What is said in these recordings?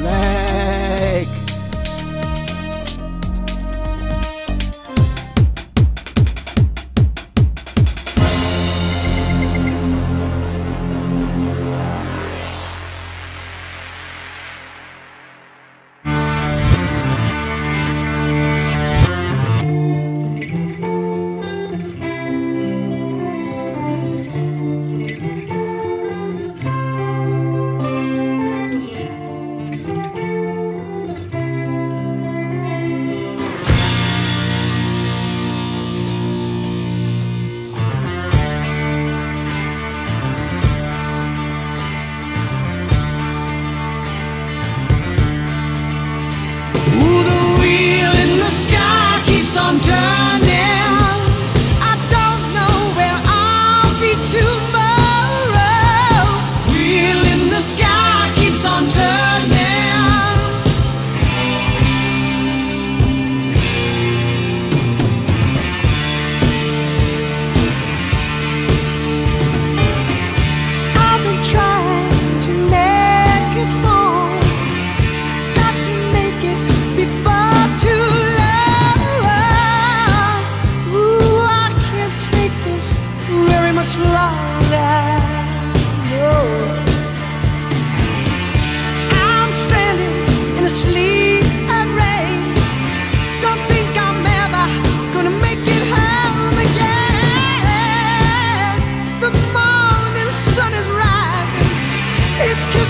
Let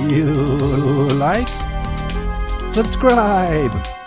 you like, subscribe.